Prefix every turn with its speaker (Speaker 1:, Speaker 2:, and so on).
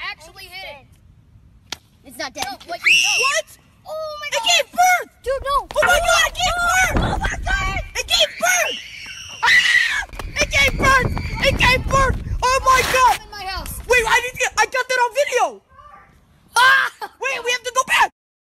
Speaker 1: actually hit
Speaker 2: it. It's not dead. No,